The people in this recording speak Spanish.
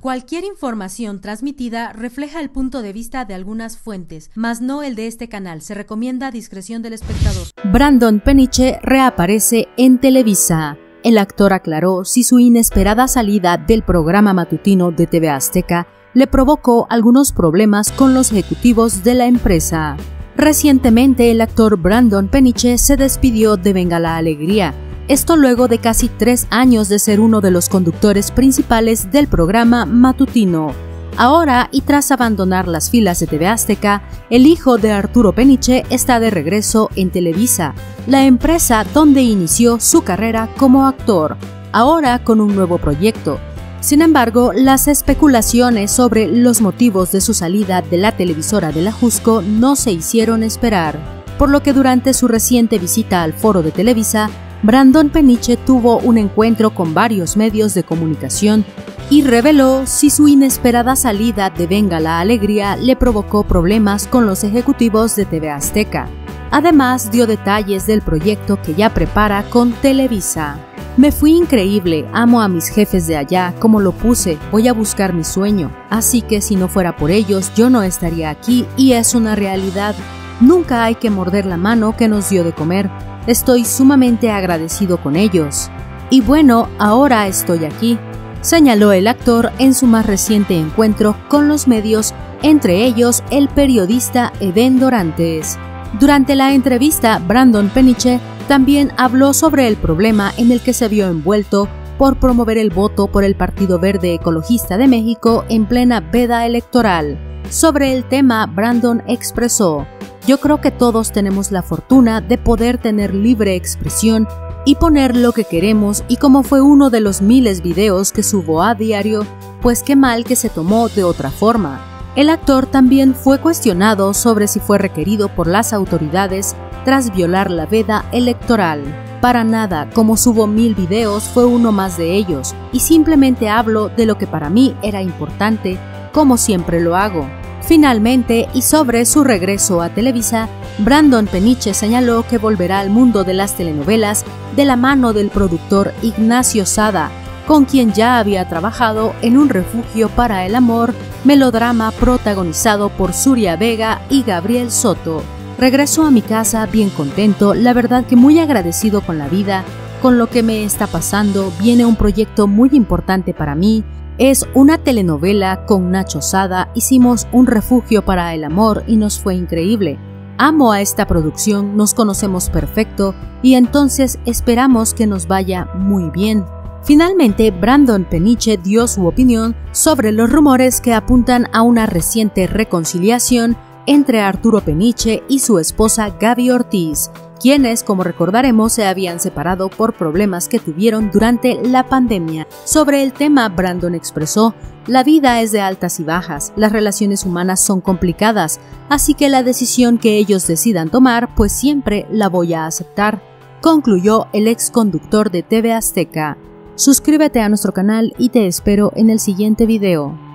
Cualquier información transmitida refleja el punto de vista de algunas fuentes, mas no el de este canal. Se recomienda discreción del espectador. Brandon Peniche reaparece en Televisa. El actor aclaró si su inesperada salida del programa matutino de TV Azteca le provocó algunos problemas con los ejecutivos de la empresa. Recientemente el actor Brandon Peniche se despidió de Venga la Alegría, esto luego de casi tres años de ser uno de los conductores principales del programa matutino. Ahora, y tras abandonar las filas de TV Azteca, el hijo de Arturo Peniche está de regreso en Televisa, la empresa donde inició su carrera como actor, ahora con un nuevo proyecto. Sin embargo, las especulaciones sobre los motivos de su salida de la televisora de la Jusco no se hicieron esperar, por lo que durante su reciente visita al foro de Televisa, Brandon Peniche tuvo un encuentro con varios medios de comunicación y reveló si su inesperada salida de Venga la Alegría le provocó problemas con los ejecutivos de TV Azteca. Además, dio detalles del proyecto que ya prepara con Televisa. Me fui increíble, amo a mis jefes de allá, como lo puse, voy a buscar mi sueño, así que si no fuera por ellos yo no estaría aquí y es una realidad. Nunca hay que morder la mano que nos dio de comer, Estoy sumamente agradecido con ellos. Y bueno, ahora estoy aquí, señaló el actor en su más reciente encuentro con los medios, entre ellos el periodista Eden Dorantes. Durante la entrevista, Brandon Peniche también habló sobre el problema en el que se vio envuelto por promover el voto por el Partido Verde Ecologista de México en plena veda electoral. Sobre el tema, Brandon expresó, yo creo que todos tenemos la fortuna de poder tener libre expresión y poner lo que queremos y como fue uno de los miles videos que subo a diario, pues qué mal que se tomó de otra forma. El actor también fue cuestionado sobre si fue requerido por las autoridades tras violar la veda electoral. Para nada, como subo mil videos, fue uno más de ellos, y simplemente hablo de lo que para mí era importante, como siempre lo hago. Finalmente, y sobre su regreso a Televisa, Brandon Peniche señaló que volverá al mundo de las telenovelas de la mano del productor Ignacio Sada, con quien ya había trabajado en Un refugio para el amor, melodrama protagonizado por Suria Vega y Gabriel Soto. Regreso a mi casa bien contento, la verdad que muy agradecido con la vida, con lo que me está pasando, viene un proyecto muy importante para mí, es una telenovela con Nacho Sada, hicimos un refugio para el amor y nos fue increíble. Amo a esta producción, nos conocemos perfecto y entonces esperamos que nos vaya muy bien. Finalmente, Brandon Peniche dio su opinión sobre los rumores que apuntan a una reciente reconciliación entre Arturo Peniche y su esposa Gaby Ortiz, quienes, como recordaremos, se habían separado por problemas que tuvieron durante la pandemia. Sobre el tema, Brandon expresó, la vida es de altas y bajas, las relaciones humanas son complicadas, así que la decisión que ellos decidan tomar, pues siempre la voy a aceptar, concluyó el ex conductor de TV Azteca. Suscríbete a nuestro canal y te espero en el siguiente video.